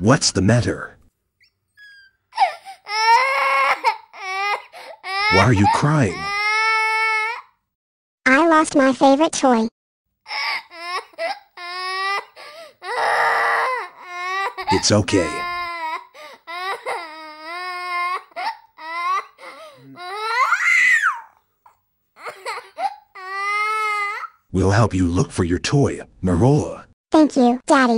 What's the matter? Why are you crying? I lost my favorite toy. It's okay. We'll help you look for your toy, Marola. Thank you, Daddy.